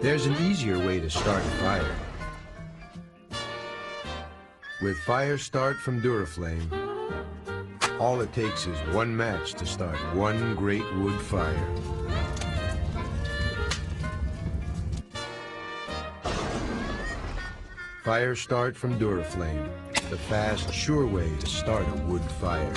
There's an easier way to start a fire. With Firestart from Duraflame, all it takes is one match to start one great wood fire. Firestart from Duraflame, the fast, sure way to start a wood fire.